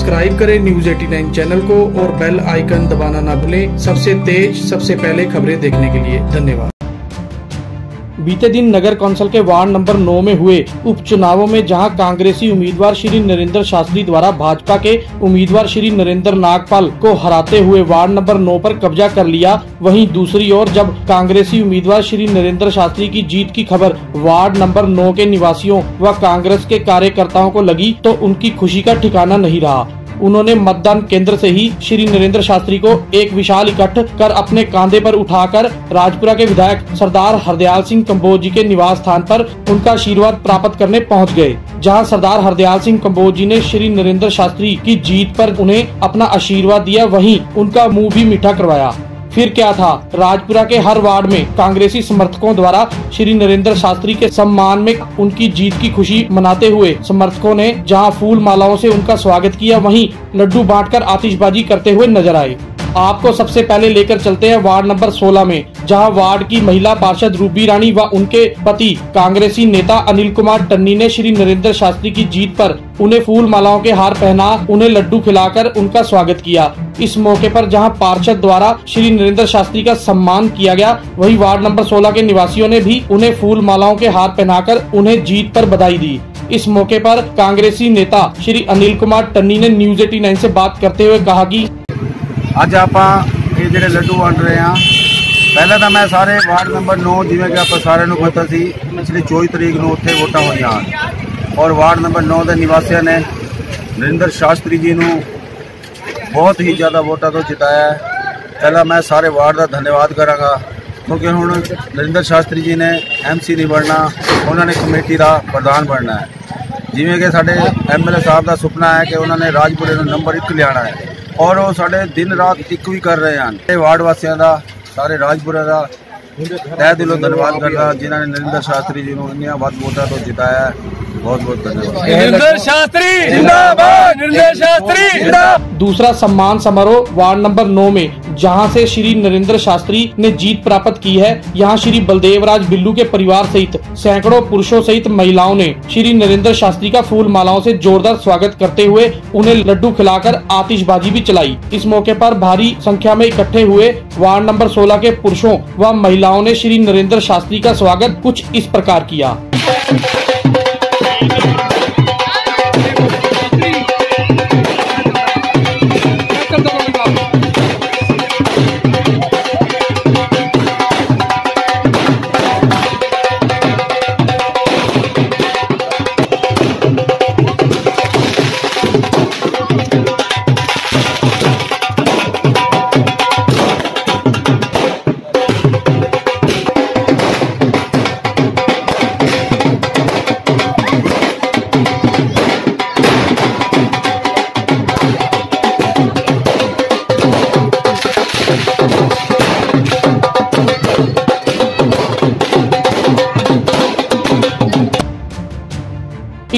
Subscribe करें news 89 channel को और बेल आइकन दबाना ना भूलें सबसे तेज सबसे पहले खबरें देखने के लिए धन्यवाद बीते दिन नगर कौंसिल के वार्ड नंबर 9 में हुए उपचुनावों में जहाँ कांग्रेसी उम्मीदवार श्री नरेंद्र शास्त्री द्वारा भाजपा के उम्मीदवार श्री नरेंद्र नागपाल को हराते हुए वार्ड नंबर 9 पर कब्जा कर लिया, वहीं दूसरी ओर जब कांग्रेसी उम्मीदवार श्री नरेंद्र शास्त्री की जीत की खबर वार्ड नंबर नौ के निवासियों व कांग्रेस के कार्यकर्ताओं को लगी तो उनकी खुशी का ठिकाना नहीं रहा। उन्होंने मतदान केंद्र से ही श्री नरेंद्र शास्त्री को एक विशाल इकट्ठ कर अपने कांधे पर उठाकर राजपुरा के विधायक सरदार हरदयाल सिंह कम्बोज जी के निवास स्थान पर उनका आशीर्वाद प्राप्त करने पहुँच गए, जहाँ सरदार हरदयाल सिंह कम्बोज जी ने श्री नरेंद्र शास्त्री की जीत पर उन्हें अपना आशीर्वाद दिया, वहीं उनका मुँह भी मीठा करवाया। फिर क्या था? राजपुरा के हर वार्ड में कांग्रेसी समर्थकों द्वारा श्री नरेंद्र शास्त्री के सम्मान में उनकी जीत की खुशी मनाते हुए समर्थकों ने जहाँ फूल मालाओं से उनका स्वागत किया, वहीं लड्डू बांटकर आतिशबाजी करते हुए नज़र आए। आपको सबसे पहले लेकर चलते हैं वार्ड नंबर 16 में, जहाँ वार्ड की महिला पार्षद रूबी रानी व उनके पति कांग्रेसी नेता अनिल कुमार टन्नी ने श्री नरेंद्र शास्त्री की जीत पर उन्हें फूल मालाओं के हार पहना, उन्हें लड्डू खिलाकर उनका स्वागत किया। इस मौके पर जहाँ पार्षद द्वारा श्री नरेंद्र शास्त्री का सम्मान किया गया, वहीं वार्ड नंबर 16 के निवासियों ने भी उन्हें फूल मालाओं के हार पहनाकर उन्हें जीत पर बधाई दी। इस मौके पर कांग्रेसी नेता श्री अनिल कुमार टन्नी ने न्यूज़ 89 से बात करते हुए कहा कि ਅੱਜ ਆਪਾਂ ਇਹ ਜਿਹੜੇ ਲੱਡੂ ਵੰਡ ਰਹੇ ਹਾਂ, ਪਹਿਲਾਂ ਤਾਂ ਮੈਂ ਸਾਰੇ ਵਾਰਡ ਨੰਬਰ 9 ਜਿਵੇਂ ਕਿ ਆਪਾਂ ਸਾਰਿਆਂ ਨੂੰ ਪਤਾ ਸੀ, ਪਿਛਲੀ 24 ਤਰੀਕ ਨੂੰ ਉੱਥੇ ਵੋਟਾਂ ਹੋਈਆਂ ਹਨ। ਔਰ ਵਾਰਡ ਨੰਬਰ 9 ਦੇ ਨਿਵਾਸੀਆਂ ਨੇ ਨਰਿੰਦਰ ਸ਼ਾਸਤਰੀ ਜੀ ਨੂੰ ਬਹੁਤ ਹੀ ਜ਼ਿਆਦਾ ਵੋਟਾਂ ਤੋਂ ਜਿਤਾਇਆ ਹੈ। ਪਹਿਲਾਂ ਮੈਂ ਸਾਰੇ ਵਾਰਡ ਦਾ ਧੰਨਵਾਦ ਕਰਾਂਗਾ, ਕਿਉਂਕਿ ਹੁਣ ਨਰਿੰਦਰ ਸ਼ਾਸਤਰੀ ਜੀ ਨੇ ਐਮਸੀ ਨਹੀਂ ਬਣਨਾ, ਉਹਨਾਂ ਨੇ ਕਮੇਟੀ ਦਾ ਪ੍ਰਧਾਨ ਬਣਨਾ ਹੈ। ਜਿਵੇਂ ਕਿ ਸਾਡੇ ਐਮਐਲਏ ਸਾਹਿਬ ਦਾ ਸੁਪਨਾ ਹੈ ਕਿ ਉਹਨਾਂ ਨੇ ਰਾਜਪੁਰੇ ਨੂੰ ਨੰਬਰ 1 ਲਿਆਣਾ ਹੈ। ਔਰ ਉਹ ਸਾਡੇ ਦਿਨ ਰਾਤ ਇੱਕ ਵੀ ਕਰ ਰਹੇ ਹਨ। ਇਹ ਵਾਰਡ ਵਾਸੀਆਂ ਦਾ, ਸਾਰੇ ਰਾਜਪੁਰਾ ਦਾ ਤਹਿ ਦਿਲੋਂ ਧੰਨਵਾਦ ਕਰਦਾ, ਜਿਨ੍ਹਾਂ ਨੇ ਨਰਿੰਦਰ ਸ਼ਾਸਤਰੀ ਜੀ ਨੂੰ ਇੰਨੀਆਂ ਵੱਧ ਵੋਟਾਂ ਤੋਂ ਜਿਤਾਇਆ। बहुत बहुत धन्यवाद शास्त्री! जिंदाबाद! शास्त्री! दूसरा सम्मान समारोह वार्ड नंबर नौ में जहाँ से श्री नरेंद्र शास्त्री ने जीत प्राप्त की है। यहाँ श्री बलदेव राज बिल्लू के परिवार सहित सैकड़ों पुरुषों सहित महिलाओं ने श्री नरेंद्र शास्त्री का फूल मालाओं से जोरदार स्वागत करते हुए उन्हें लड्डू खिलाकर आतिशबाजी भी चलाई। इस मौके पर भारी संख्या में इकट्ठे हुए वार्ड नंबर 16 के पुरुषों व महिलाओं ने श्री नरेंद्र शास्त्री का स्वागत कुछ इस प्रकार किया। Thank you.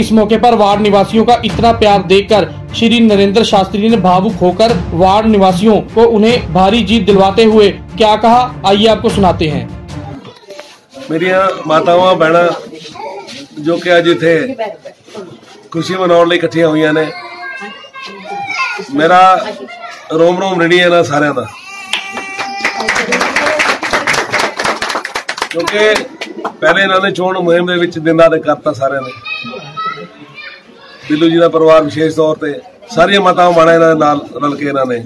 इस मौके पर वार्ड निवासियों का इतना प्यार देखकर श्री नरेंद्र शास्त्री ने भावुक होकर वार्ड निवासियों को उन्हें भारी जीत दिलवाते हुए क्या कहा आइए आपको सुनाते हैं ਮੇਰੀਆਂ ਮਾਤਾਵਾਂ ਭੈਣਾਂ ਜੋ ਕਿ ਅੱਜ ਇੱਥੇ ਖੁਸ਼ੀ ਮਨਾਉਣ ਲਈ ਇਕੱਠੀਆਂ ਹੋਈਆਂ ਨੇ ਮੇਰਾ ਰੋਮ ਰੋਮ ਰਣੀ ਹੈ ਨਾ ਸਾਰਿਆਂ ਦਾ ਕਿਉਂਕਿ ਪਹਿਲੇ ਇਹਨਾਂ ਨੇ ਚੋਣ ਮੁਹਿੰਮ ਦੇ ਵਿੱਚ ਦਿਨਾਂ ਦੇ ਕਰਤਾ ਸਾਰਿਆਂ ਨੇ ਬਿੱਲੂ ਜੀ ਦਾ ਪਰਿਵਾਰ ਵਿਸ਼ੇਸ਼ ਤੌਰ ਤੇ ਸਾਰੀਆਂ ਮਾਤਾਵਾਂ ਬਾਣਾ ਇਹਨਾਂ ਦੇ ਨਾਲ ਰਲ ਕੇ ਇਹਨਾਂ ਨੇ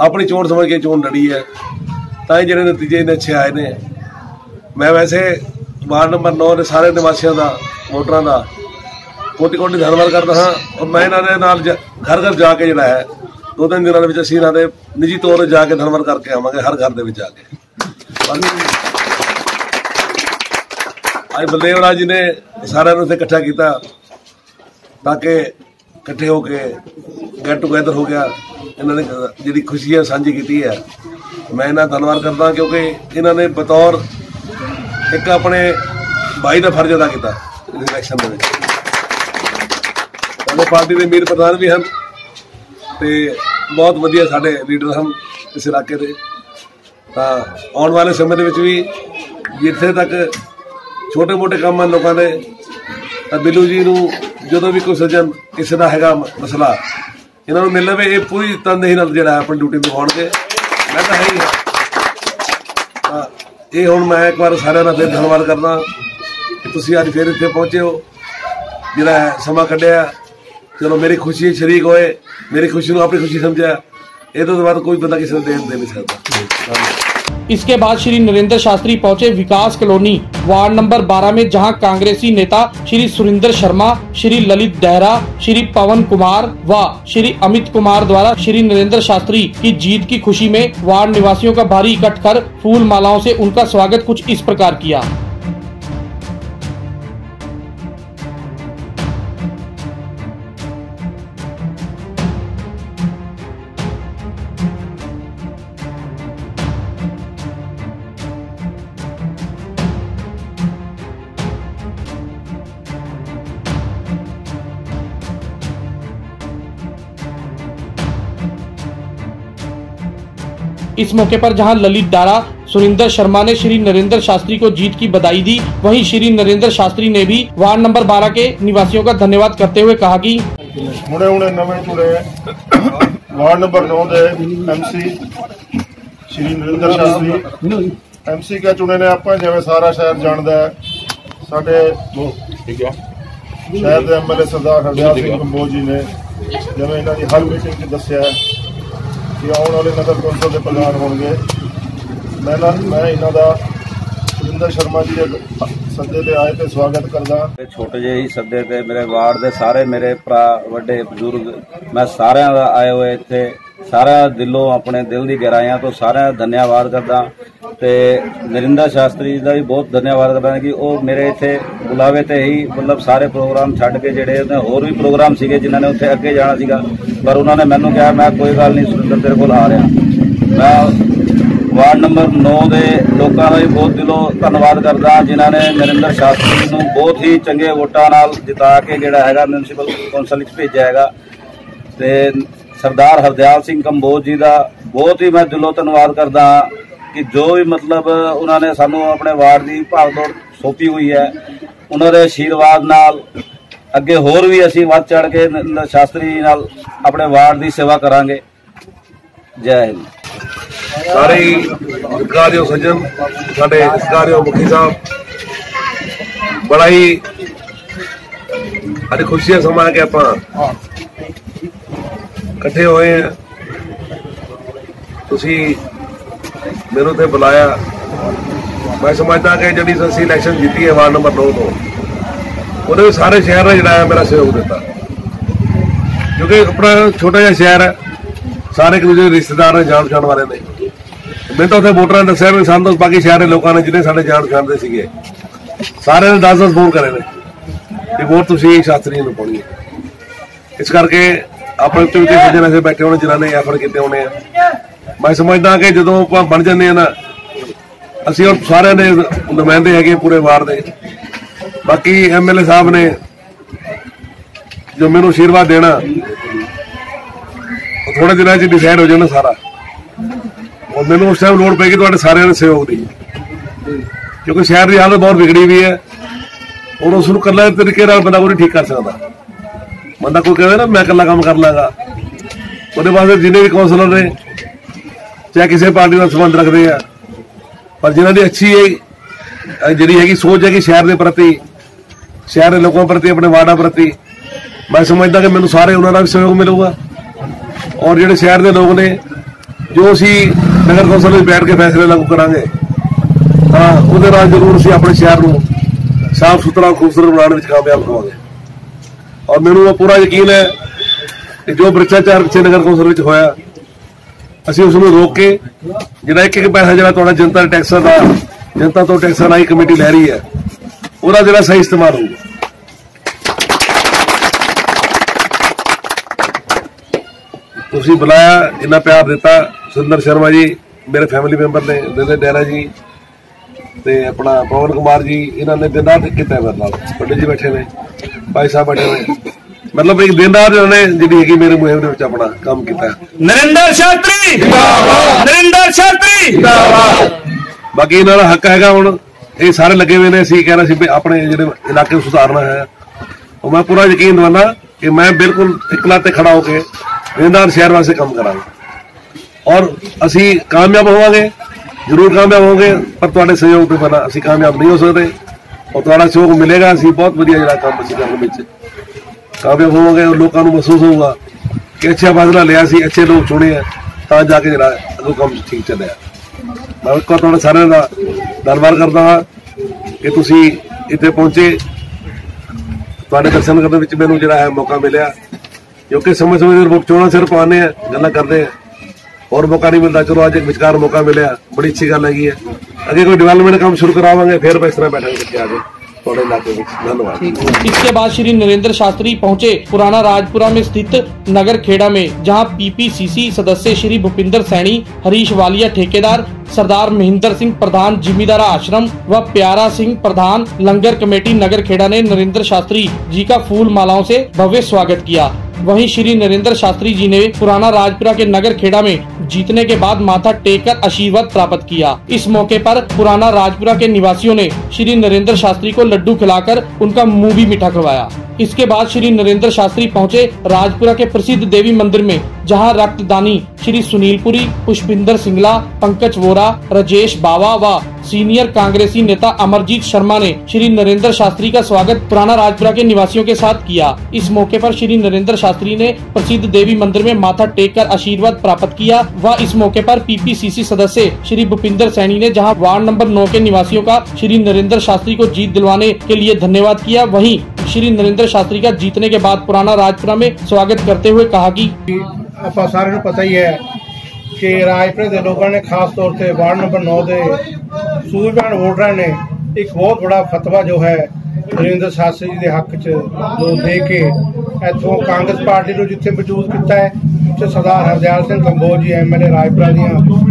ਆਪਣੀ ਚੋਣ ਸਮਝ ਕੇ ਚੋਣ ਲੜੀ ਹੈ। ਤਾਂ ਹੀ ਜਿਹੜੇ ਨਤੀਜੇ ਇਹਨੇ ਅੱਛੇ ਆਏ ਨੇ। ਮੈਂ ਵੈਸੇ ਵਾਰਡ ਨੰਬਰ 9 ਦੇ ਸਾਰੇ ਨਿਵਾਸੀਆਂ ਦਾ, ਵੋਟਰਾਂ ਦਾ ਕੋਟੀ ਕੋਟੀ ਧੰਨਵਾਦ ਕਰਦਾ ਹਾਂ ਔਰ ਮੈਂ ਇਹਨਾਂ ਦੇ ਨਾਲ ਘਰ ਘਰ ਜਾ ਕੇ ਜਿਹੜਾ ਹੈ, ਦੋ ਤਿੰਨ ਦਿਨਾਂ ਦੇ ਵਿੱਚ ਅਸੀਂ ਇਹਨਾਂ ਦੇ ਨਿੱਜੀ ਤੌਰ ਤੇ ਜਾ ਕੇ ਧੰਨਵਾਦ ਕਰਕੇ ਆਵਾਂਗੇ, ਹਰ ਘਰ ਦੇ ਵਿੱਚ ਜਾ ਕੇ। ਬਾਕੀ ਅੱਜ ਬਲਦੇਵ ਰਾਜ ਜੀ ਨੇ ਸਾਰਿਆਂ ਨੂੰ ਇੱਥੇ ਇਕੱਠਾ ਕੀਤਾ। ਤਾਂ ਕਿ ਇਕੱਠੇ ਹੋ ਕੇ ਗੈਟ ਟੂਗੇਦਰ ਹੋ ਗਿਆ। ਇਹਨਾਂ ਨੇ ਜਿਹੜੀ ਖੁਸ਼ੀ ਹੈ, ਸਾਂਝੀ ਕੀਤੀ ਹੈ। ਮੈਂ ਇਹਨਾਂ ਦਾ ਧੰਨਵਾਦ ਕਰਦਾ, ਕਿਉਂਕਿ ਇਹਨਾਂ ਨੇ ਬਤੌਰ ਇੱਕ ਆਪਣੇ ਭਾਈ ਦਾ ਫਰਜ਼ ਅਦਾ ਕੀਤਾ ਇਲੈਕਸ਼ਨ ਦੇ ਵਿੱਚ। ਸਾਡੇ ਪਾਰਟੀ ਦੇ ਮੀਰ ਪ੍ਰਧਾਨ ਵੀ ਹਨ ਤੇ ਬਹੁਤ ਵਧੀਆ ਸਾਡੇ ਲੀਡਰ ਹਨ ਇਸ ਇਲਾਕੇ ਦੇ। ਤਾਂ ਆਉਣ ਵਾਲੇ ਸਮੇਂ ਦੇ ਵਿੱਚ ਵੀ ਜਿੱਥੇ ਤੱਕ ਛੋਟੇ ਮੋਟੇ ਕੰਮ ਹਨ ਲੋਕਾਂ ਦੇ ਤਾਂ ਬਿੱਲੂ ਜੀ ਨੂੰ ਜਦੋਂ ਵੀ ਕੋਈ ਸੱਜਣ ਕਿਸੇ ਦਾ ਹੈਗਾ ਮ- ਮਸਲਾ, ਇਹਨਾਂ ਨੂੰ ਮਿਲ ਲਵੇ, ਇਹ ਪੂਰੀ ਤਨਦੇਹੀ ਨਾਲ ਜਿਹੜਾ ਹੈ ਆਪਣੀ ਡਿਊਟੀ ਨਿਭਾਉਣਗੇ। ਮੈਂ ਤਾਂ ਹੈ ਹੀ ਹਾਂ। ਇਹ ਹੁਣ ਮੈਂ ਇੱਕ ਵਾਰ ਸਾਰਿਆਂ ਦਾ ਫਿਰ ਧੰਨਵਾਦ ਕਰਦਾ ਕਿ ਤੁਸੀਂ ਅੱਜ ਫਿਰ ਇੱਥੇ ਪਹੁੰਚੇ ਹੋ। ਜਿਹੜਾ ਹੈ, ਸਮਾਂ ਕੱਢਿਆ। ਚਲੋ, ਮੇਰੀ ਖੁਸ਼ੀ ਸ਼ਰੀਕ ਹੋਏ। ਮੇਰੀ ਖੁਸ਼ੀ ਨੂੰ ਆਪਣੀ ਖੁਸ਼ੀ ਸਮਝਿਆ। ਇਹ ਤੋਂ ਬਾਅਦ ਕੋਈ ਬੰਦਾ ਕਿਸੇ ਨੂੰ ਦੇਣ ਦੇ ਨਹੀਂ ਸਕਦਾ। ਧੰਨਵਾਦ। इसके बाद श्री नरेंद्र शास्त्री पहुँचे विकास कॉलोनी, वार्ड नंबर 12 में, जहाँ कांग्रेसी नेता श्री सुरेंद्र शर्मा, श्री ललित देहरा श्री पवन कुमार व श्री अमित कुमार द्वारा श्री नरेंद्र शास्त्री की जीत की खुशी में वार्ड निवासियों का भारी इकट्ठ कर फूल मालाओं ऐसी उनका स्वागत कुछ इस प्रकार किया। इस मौके पर जहां ललित डारा सुरिंदर शर्मा ने श्री नरेंद्र शास्त्री को जीत की बधाई दी वहीं श्री नरेंद्र शास्त्री ने भी वार्ड नंबर 12 के निवासियों का धन्यवाद करते हुए कहा कि ਹੁਣੇ ਹੁਣੇ ਨਵੇਂ ਚੁਣੇ ਵਾਰਡ ਨੰਬਰ 9 ਦੇ ਐਮਸੀ ਸ਼੍ਰੀ ਨਰਿੰਦਰ ਸ਼ਾਸਤਰੀ ਐਮਸੀ ਕਾ ਚੁਣੇ ਨੇ ਆਪਾਂ ਜਿਵੇਂ ਸਾਰਾ ਸ਼ਹਿਰ ਜਾਣਦਾ ਹੈ ਸਾਡੇ ਸ਼ਹਿਰ ਦੇ ਐਮਐਲਏ ਸਰਦਾਰ ਹਰਦਿਆਲ ਸਿੰਘ ਕੰਬੋਜ ਜੀ ਨੇ ਜਿਵੇਂ ਇਹਨਾਂ ਦੀ ਹਰ ਮੀਟਿੰਗ 'ਚ ਦੱਸਿਆ ਹੈ ਕਿ ਆਉਣ ਵਾਲੇ ਨਗਰ ਕੌਂਸਲ ਦੇ ਪ੍ਰਧਾਨ ਹੋਣਗੇ। ਮੈਂ ਨਾ ਮੈਂ ਇਹਨਾਂ ਦਾ ਸੁਰਿੰਦਰ ਸ਼ਰਮਾ ਜੀ ਦੇ ਸੱਦੇ ਤੇ ਆਏ ਤੇ ਸਵਾਗਤ ਕਰਦਾ। ਇਹ ਛੋਟੇ ਜਿਹੇ ਹੀ ਸੱਦੇ ਤੇ ਮੇਰੇ ਵਾਰਡ ਦੇ ਸਾਰੇ ਮੇਰੇ ਭਰਾ, ਵੱਡੇ ਬਜ਼ੁਰਗ, ਮੈਂ ਸਾਰਿਆਂ ਦਾ ਆਏ ਹੋਏ ਇੱਥੇ। ਸਾਰਾ ਦਿਲੋਂ ਆਪਣੇ ਦਿਲ ਦੀ ਗਹਿਰਾਈਆਂ ਤੋਂ ਸਾਰਿਆਂ ਦਾ ਧੰਨਵਾਦ ਕਰਦਾ। ਤੇ ਨਰਿੰਦਰ ਸ਼ਾਸਤਰੀ ਜੀ ਦਾ ਵੀ ਬਹੁਤ ਧੰਨਵਾਦ ਕਰਦਾ ਕਿ ਉਹ ਮੇਰੇ ਇੱਥੇ ਬੁਲਾਵੇ ਤੇ ਹੀ ਮਤਲਬ ਸਾਰੇ ਪ੍ਰੋਗਰਾਮ ਛੱਡ ਕੇ ਜਿਹੜੇ ਉਹਨੇ ਹੋਰ ਵੀ ਪ੍ਰੋਗਰਾਮ ਸੀਗੇ ਜਿਨ੍ਹਾਂ ਨੇ ਉੱਥੇ ਅੱਗੇ ਜਾਣਾ ਸੀਗਾ, ਪਰ ਉਹਨਾਂ ਨੇ ਮੈਨੂੰ ਕਿਹਾ, ਮੈਂ ਕੋਈ ਗੱਲ ਨਹੀਂ ਸੁਰਿੰਦਰ, ਤੇਰੇ ਕੋਲ ਆ ਰਿਹਾ। ਮੈਂ ਵਾਰਡ ਨੰਬਰ 9 ਦੇ ਲੋਕਾਂ ਦਾ ਵੀ ਬਹੁਤ ਦਿਲੋਂ ਧੰਨਵਾਦ ਕਰਦਾ, ਜਿਨ੍ਹਾਂ ਨੇ ਨਰਿੰਦਰ ਸ਼ਾਸਤਰੀ ਨੂੰ ਬਹੁਤ ਹੀ ਚੰਗੇ ਵੋਟਾਂ ਨਾਲ ਜਿਤਾ ਕੇ ਜਿਹੜਾ ਹੈਗਾ ਮਿਊਨਿਸਪਲ ਕੌਂਸਲ ਵਿੱਚ ਭੇਜਿਆ ਹੈਗਾ। ਤੇ ਸਰਦਾਰ ਹਰਦਿਆਲ ਸਿੰਘ ਕੰਬੋਜ ਜੀ ਦਾ ਬਹੁਤ ਹੀ ਮੈਂ ਦਿਲੋਂ ਧੰਨਵਾਦ ਕਰਦਾ ਹਾਂ। ਕਿ ਜੋ ਵੀ ਮਤਲਬ ਉਹਨਾਂ ਨੇ ਸਾਨੂੰ ਆਪਣੇ ਵਾਰਡ ਦੀ ਭਾਗਦੌੜ ਸੌਂਪੀ ਹੋਈ ਹੈ, ਉਹਨਾਂ ਦੇ ਆਸ਼ੀਰਵਾਦ ਨਾਲ ਅੱਗੇ ਹੋਰ ਵੀ ਅਸੀਂ ਵੱਧ ਚੜ ਕੇ ਸ਼ਾਸਤਰੀ ਨਾਲ ਆਪਣੇ ਵਾਰਡ ਦੀ ਸੇਵਾ ਕਰਾਂਗੇ। ਜੈ ਹਿੰਦ। ਸਾਰੇ ਸਤਿਕਾਰਯੋਗ ਸੱਜਣ, ਸਾਡੇ ਸਤਿਕਾਰਯੋਗ ਮੁਖੀ ਸਾਹਿਬ, ਬੜਾ ਹੀ ਅੱਜ ਖੁਸ਼ੀ ਦਾ ਸਮਾਂ ਹੈ ਕਿ ਆਪਾਂ ਇਕੱਠੇ ਹੋਏ ਆ ਤੁਸੀਂ ਮੈਨੂੰ ਤੇ ਬੁਲਾਇਆ। ਮੈਂ ਸਮਝਦਾ ਕਿ ਜਿਹੜੀ ਅਸੀਂ ਇਲੈਕਸ਼ਨ ਜਿੱਤੀ ਹੈ ਵਾਰਡ ਨੰਬਰ 9 ਤੋਂ, ਉਹਦੇ ਸਾਰੇ ਸ਼ਹਿਰ ਨੇ ਜਿਹੜਾ ਮੇਰਾ ਸਹਿਯੋਗ ਦਿੱਤਾ। ਕਿਉਂਕਿ ਆਪਣਾ ਛੋਟਾ ਜਿਹਾ ਸ਼ਹਿਰ ਹੈ, ਸਾਰੇ ਇੱਕ ਦੂਜੇ ਰਿਸ਼ਤੇਦਾਰ ਨੇ ਜਾਣ ਪਛਾਣ ਵਾਲੇ ਨੇ। ਮੈਨੂੰ ਤਾਂ ਉੱਥੇ ਵੋਟਰਾਂ ਨੇ ਦੱਸਿਆ ਵੀ ਸਾਨੂੰ ਤਾਂ ਬਾਕੀ ਸ਼ਹਿਰ ਦੇ ਲੋਕਾਂ ਨੇ ਜਿਹਨੇ ਸਾਡੇ ਜਾਣ ਪਛਾਣ ਦੇ ਸੀਗੇ, ਸਾਰਿਆਂ ਨੇ 10-10 ਫੋਨ ਕਰੇ ਨੇ ਕਿ ਵੋਟ ਤੁਸੀਂ ਸ਼ਾਸਤਰੀ ਨੂੰ ਪਾਉਣੀ ਹੈ। ਇਸ ਕਰਕੇ ਆਪਣੇ ਉੱਤੇ ਵੀ ਕਿਸੇ ਜਣੇ ਬੈਠੇ ਹੋਣੇ, ਜਿਨ੍ਹਾਂ ਨੇ ਐਫਰਟ ਕੀਤੇ ਹੋਣੇ ਆ। ਮੈਂ ਸਮਝਦਾ ਕਿ ਜਦੋਂ ਆਪਾਂ ਬਣ ਜਾਂਦੇ ਆ ਨਾ, ਅਸੀਂ ਹੁਣ ਸਾਰਿਆਂ ਦੇ ਨੁਮਾਇੰਦੇ ਹੈਗੇ ਪੂਰੇ ਵਾਰ ਦੇ। ਬਾਕੀ ਐਮਐਲਏ ਸਾਹਿਬ ਨੇ ਜੋ ਮੈਨੂੰ ਆਸ਼ੀਰਵਾਦ ਦੇਣਾ, ਉਹ ਥੋੜੇ ਦਿਨਾਂ 'ਚ ਡਿਸਾਈਡ ਹੋ ਜਾਣਾ ਸਾਰਾ। ਔਰ ਮੈਨੂੰ ਉਸ ਟਾਈਮ ਲੋੜ ਪੈਗੀ ਤੁਹਾਡੇ ਸਾਰਿਆਂ ਦੇ ਸਹਿਯੋਗ ਦੀ। ਕਿਉਂਕਿ ਸ਼ਹਿਰ ਦੀ ਹਾਲਤ ਬਹੁਤ ਵਿਗੜੀ ਵੀ ਹੈ। ਹੁਣ ਉਸ ਨੂੰ ਕੱਲਾ ਤਰੀਕੇ ਨਾਲ ਬੰਦਾ ਕੋਈ ਠੀਕ ਕਰ ਸਕਦਾ। ਬੰਦਾ ਕੋਈ ਕਹੇ ਨਾ, ਮੈਂ ਇਕੱਲਾ ਕੰਮ ਕਰ ਲਾਂਗਾ। ਉਹਦੇ ਵਾਸਤੇ ਜਿੰਨੇ ਵੀ ਕਾਉਂਸਲਰ ਨੇ ਚਾਹੇ ਕਿਸੇ ਪਾਰਟੀ ਨਾਲ ਸੰਬੰਧ ਰੱਖਦੇ ਆ। ਪਰ ਜਿਨ੍ਹਾਂ ਦੀ ਅੱਛੀ ਹੈ ਜਿਹੜੀ ਹੈਗੀ ਸੋਚ ਹੈ ਕਿ ਸ਼ਹਿਰ ਦੇ ਪ੍ਰਤੀ, ਸ਼ਹਿਰ ਦੇ ਲੋਕਾਂ ਪ੍ਰਤੀ, ਆਪਣੇ ਵਾਰਡਾਂ ਪ੍ਰਤੀ, ਮੈਂ ਸਮਝਦਾ ਕਿ ਮੈਨੂੰ ਸਾਰੇ ਉਹਨਾਂ ਦਾ ਵੀ ਸਹਿਯੋਗ ਮਿਲੂਗਾ। ਔਰ ਜਿਹੜੇ ਸ਼ਹਿਰ ਦੇ ਲੋਕ ਨੇ, ਜੋ ਅਸੀਂ ਨਗਰ ਕੌਂਸਲ ਵਿੱਚ ਬੈਠ ਕੇ ਫੈਸਲੇ ਲਾਗੂ ਕਰਾਂਗੇ, ਤਾਂ ਉਹਦੇ ਨਾਲ ਜ਼ਰੂਰ ਅਸੀਂ ਆਪਣੇ ਸ਼ਹਿਰ ਨੂੰ ਸਾਫ਼ ਸੁਥਰਾ, ਖੂਬਸੂਰਤ ਬਣਾਉਣ ਵਿੱਚ ਕਾਮਯਾਬ ਹੋਵਾਂਗੇ। ਔਰ ਮੈਨੂੰ ਉਹ ਪੂਰਾ ਯਕੀਨ ਹੈ ਕਿ ਜੋ ਭ੍ਰਿਸ਼ਟਾਚਾਰ ਪਿੱਛੇ ਨਗਰ ਕੌਂਸਲ ਵਿੱਚ ਹੋਇਆ ਅਸੀਂ ਉਸ ਨੂੰ ਰੋਕ ਕੇ ਜਿਹੜਾ ਇੱਕ ਇੱਕ ਪੈਸਾ ਜਿਹੜਾ ਤੁਹਾਡਾ ਜਨਤਾ ਦੇ ਟੈਕਸਾਂ ਦਾ, ਜਨਤਾ ਤੋਂ ਟੈਕਸਾਂ ਨਾਲ ਕਮੇਟੀ ਲੈ ਰਹੀ ਹੈ, ਉਹਦਾ ਜਿਹੜਾ ਸਹੀ ਇਸਤੇਮਾਲ ਹੋਊਗਾ। ਤੁਸੀਂ ਬੁਲਾਇਆ, ਇੰਨਾ ਪਿਆਰ ਦਿੱਤਾ ਸੁੰਦਰ ਸ਼ਰਮਾ ਜੀ, ਮੇਰੇ ਫੈਮਿਲੀ ਮੈਂਬਰ ਨੇ ਦਿਨੇ ਡੈਰਾ ਜੀ ਤੇ ਆਪਣਾ ਪਵਨ ਕੁਮਾਰ ਜੀ, ਇਹਨਾਂ ਨੇ ਦਿਨ ਰਾਤ ਕੀਤਾ ਮੇਰੇ ਨਾਲ। ਵੱਡੇ ਜੀ ਬੈਠੇ ਨੇ, ਭਾਈ ਸਾਹਿਬ ਬੈਠੇ ਨੇ। ਮਤਲਬ ਇੱਕ ਦਿਨ ਰਾਤ ਉਹਨਾਂ ਨੇ ਜਿਹੜੀ ਹੈਗੀ ਮੇਰੇ ਮੁਹਿੰਮ ਦੇ ਵਿੱਚ ਆਪਣਾ ਕੰਮ ਕੀਤਾ। ਨਰਿੰਦਰ ਸ਼ਾਸਤਰੀ! ਜਿੰਦਾਬਾਦ। ਨਰਿੰਦਰ ਸ਼ਾਸਤਰੀ! ਜਿੰਦਾਬਾਦ। ਬਾਕੀ ਇਹਨਾਂ ਦਾ ਹੱਕ ਹੈਗਾ ਹੁਣ ਇਹ ਸਾਰੇ ਲੱਗੇ ਹੋਏ ਨੇ ਅਸੀਂ ਕਹਿ ਰਹੇ ਸੀ ਵੀ ਆਪਣੇ ਜਿਹੜੇ ਇਲਾਕੇ ਨੂੰ ਸੁਧਾਰਨਾ ਹੈ। ਉਹ ਮੈਂ ਪੂਰਾ ਯਕੀਨ ਦਵਾਨਾ ਕਿ ਮੈਂ ਬਿਲਕੁਲ ਇਕਲਾ ਤੇ ਖੜਾ ਹੋ ਕੇ ਰਿੰਦਾਰ ਸ਼ਹਿਰ ਵਾਸਤੇ ਕੰਮ ਕਰਾਂਗੇ। ਔਰ ਅਸੀਂ ਕਾਮਯਾਬ ਹੋਵਾਂਗੇ ਜ਼ਰੂਰ ਕਾਮਯਾਬ ਹੋਵਾਂਗੇ ਪਰ ਤੁਹਾਡੇ ਸਹਿਯੋਗ ਤੋਂ ਬਿਨਾਂ ਅਸੀਂ ਕਾਮਯਾਬ ਨਹੀਂ ਹੋ ਸਕਦੇ। ਔਰ ਤੁਹਾਡਾ ਸਹਿਯੋਗ ਮਿਲੇਗਾ ਅਸੀਂ ਬਹੁਤ ਵਧੀਆ ਜਿਹੜਾ ਕੰਮ ਅਸੀਂ ਕਰਨ ਵਿੱਚ ਕਾਮਯਾਬ ਹੋਵਾਂਗੇ ਔਰ ਲੋਕਾਂ ਨੂੰ ਮਹਿਸੂਸ ਹੋਊਗਾ ਕਿ ਅੱਛਾ ਬਦਲਾ ਲਿਆ ਸੀ ਅੱਛੇ ਲੋਕ ਚੁਣੇ ਆ, ਤਾਂ ਜਾ ਕੇ ਜਿਹੜਾ ਅੱਗੋਂ ਕੰਮ ਠੀਕ ਚੱਲਿਆ। ਮੈਂ ਇੱਕ ਵਾਰ ਤੁਹਾਡੇ ਸਾਰਿਆਂ ਦਾ ਧੰਨਵਾਦ ਕਰਦਾ ਹਾਂ ਕਿ ਤੁਸੀਂ ਇੱਥੇ ਪਹੁੰਚੇ। ਤੁਹਾਡੇ ਦਰਸ਼ਨ ਕਰਨ ਵਿੱਚ ਮੈਨੂੰ ਜਿਹੜਾ ਹੈ ਮੌਕਾ ਮਿਲਿਆ, ਕਿਉਂਕਿ ਸਮੇਂ ਸਮੇਂ ਦੇ ਚੋਣਾਂ ਸਿਰ ਪਾਉਂਦੇ ਆ, ਗੱਲਾਂ ਕਰਦੇ ਆ। ਹੋਰ ਮੌਕਾ ਨਹੀਂ ਮਿਲਦਾ, ਚਲੋ ਅੱਜ ਇੱਕ ਵਿਚਕਾਰ ਮੌਕਾ ਮਿਲਿਆ, ਬੜੀ ਅੱਛੀ ਗੱਲ ਹੈਗੀ ਹੈ ਅੱਗੇ ਕੋਈ ਡਿਵੈਲਪਮੈਂਟ ਕੰਮ ਸ਼ੁਰੂ ਕਰਾਵਾਂਗੇ, ਫਿਰ ਮੈਂ ਇਸ ਤਰ੍ਹਾਂ ਬੈਠਾਂਗੇ ਬੱਚੇ ਆ ਕੇ इसके बाद श्री नरेंद्र शास्त्री पहुँचे पुराना राजपुरा में स्थित नगर खेड़ा में, जहाँ पीपीसीसी सदस्य श्री भूपिंदर सैनी, हरीश वालिया ठेकेदार, सरदार महेंद्र सिंह प्रधान जिम्मेदारा आश्रम व प्यारा सिंह प्रधान, लंगर कमेटी नगर खेड़ा ने नरेंद्र शास्त्री जी का फूल मालाओं से भव्य स्वागत किया। वहीं श्री नरेंद्र शास्त्री जी ने पुराना राजपुरा के नगर खेड़ा में जीतने के बाद माथा टेक कर आशीर्वाद प्राप्त किया। इस मौके पर पुराना राजपुरा के निवासियों ने श्री नरेंद्र शास्त्री को लड्डू खिलाकर उनका मुँह भी मीठा करवाया। इसके बाद श्री नरेंद्र शास्त्री पहुँचे राजपुरा के प्रसिद्ध देवी मंदिर में। जहाँ रक्तदानी श्री सुनील पुरी पुष्पिंदर सिंगला, पंकज वोरा, राजेश बावा व सीनियर कांग्रेसी नेता अमरजीत शर्मा ने श्री नरेंद्र शास्त्री का स्वागत पुराना राजपुरा के निवासियों के साथ किया। इस मौके पर श्री नरेंद्र शास्त्री ने प्रसिद्ध देवी मंदिर में माथा टेक कर आशीर्वाद प्राप्त किया व इस मौके पर पीपीसीसी सदस्य श्री भूपिंदर सैनी ने जहाँ वार्ड नंबर नौ के निवासियों का श्री नरेंद्र शास्त्री को जीत दिलवाने के लिए धन्यवाद किया, वहीं श्री नरेंद्र शास्त्री का जीतने के बाद पुराना राजपुरा में स्वागत करते हुए कहा कि ਆਪਾਂ ਸਾਰਿਆਂ ਨੂੰ ਪਤਾ ਹੀ ਹੈ ਕਿ ਰਾਜਪੁਰੇ ਦੇ ਲੋਕਾਂ ਨੇ ਖਾਸ ਤੌਰ ਤੇ ਵਾਰਡ ਨੰਬਰ 9 ਦੇ ਸੂਝਵਾਨ ਵੋਟਰਾਂ ਨੇ ਇੱਕ ਬਹੁਤ ਬੜਾ ਫਤਵਾ ਜੋ ਹੈ ਨਰਿੰਦਰ ਸ਼ਾਸਤਰੀ ਜੀ ਦੇ ਹੱਕ 'ਚ ਜੋ ਦੇ ਕੇ ਇੱਥੋਂ ਕਾਂਗਰਸ ਪਾਰਟੀ ਨੂੰ ਜਿੱਥੇ ਮੌਜੂਦ ਕੀਤਾ ਹੈ, ਉੱਥੇ ਸਰਦਾਰ ਹਰਦਿਆਲ ਸਿੰਘ ਕੰਬੋਜ ਜੀ ਐਮਐਲਏ ਰਾਜਪੁਰਾ ਦੀਆਂ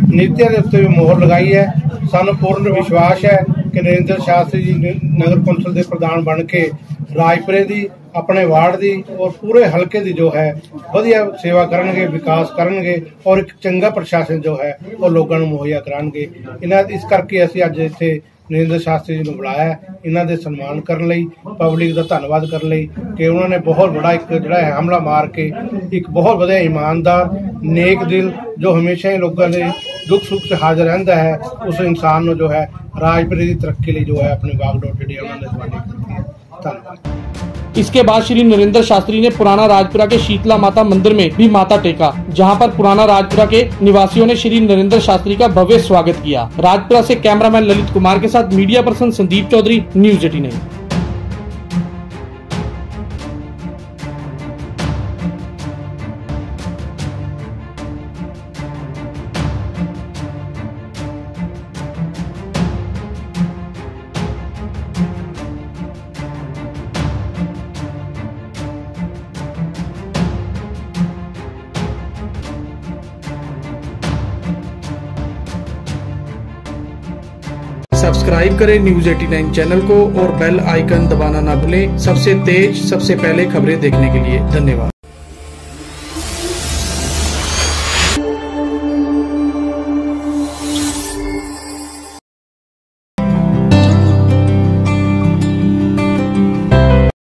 ਨੀਤੀਆਂ ਦੇ ਉੱਤੇ ਵੀ ਮੋਹਰ ਲਗਾਈ ਹੈ। ਸਾਨੂੰ ਪੂਰਨ ਵਿਸ਼ਵਾਸ ਹੈ ਕਿ ਨਰਿੰਦਰ ਸ਼ਾਸਤਰੀ ਜੀ ਨਗਰ ਕੌਂਸਲ ਦੇ ਪ੍ਰਧਾਨ ਬਣ ਕੇ ਰਾਜਪੁਰੇ ਦੀ ਆਪਣੇ ਵਾਰਡ ਦੀ ਔਰ ਪੂਰੇ ਹਲਕੇ ਦੀ ਜੋ ਹੈ, ਵਧੀਆ ਸੇਵਾ ਕਰਨਗੇ, ਵਿਕਾਸ ਕਰਨਗੇ ਔਰ ਇੱਕ ਚੰਗਾ ਪ੍ਰਸ਼ਾਸਨ ਜੋ ਹੈ, ਉਹ ਲੋਕਾਂ ਨੂੰ ਮੁਹੱਈਆ ਕਰਾਂਗੇ ਇਹਨਾਂ ਇਸ ਕਰਕੇ ਅਸੀਂ ਅੱਜ ਇੱਥੇ ਨਰਿੰਦਰ ਸ਼ਾਸਤਰੀ ਜੀ ਨੂੰ ਬੁਲਾਇਆ ਇਹਨਾਂ ਦੇ ਸਨਮਾਨ ਕਰਨ ਲਈ, ਪਬਲਿਕ ਦਾ ਧੰਨਵਾਦ ਕਰਨ ਲਈ ਕਿ ਉਹਨਾਂ ਨੇ ਬਹੁਤ ਬੜਾ ਇੱਕ ਜਿਹੜਾ ਹੈ ਹਮਲਾ ਮਾਰ ਕੇ ਇੱਕ ਬਹੁਤ ਵਧੀਆ ਇਮਾਨਦਾਰ, ਨੇਕ ਦਿਲ ਜੋ ਹਮੇਸ਼ਾ ਹੀ ਲੋਕਾਂ ਦੇ ਦੁੱਖ ਸੁੱਖ 'ਚ ਹਾਜ਼ਰ ਰਹਿੰਦਾ ਹੈ, ਉਸ ਇਨਸਾਨ ਨੂੰ ਜੋ ਹੈ ਰਾਜਪੁਰੇ ਦੀ ਤਰੱਕੀ ਲਈ ਜੋ ਹੈ ਆਪਣੀ ਬਾਗਡੋਰ ਜਿਹੜੀ ਹੈ ਉਹਨਾਂ ਨੇ ਸਵਾਲੀ ਕੀਤੀ ਹੈ ਧੰਨਵਾਦ। इसके बाद श्री नरेंद्र शास्त्री ने पुराना राजपुरा के शीतला माता मंदिर में भी माता टेका, जहाँ पर पुराना राजपुरा के निवासियों ने श्री नरेंद्र शास्त्री का भव्य स्वागत किया। राजपुरा से कैमरामैन ललित कुमार के साथ media person Sandeep Chaudhary, news eighty subscribe करें न्यूज 89 चैनल को और बेल आइकन दबाना ना भूलें सबसे तेज सबसे पहले खबरें देखने के लिए धन्यवाद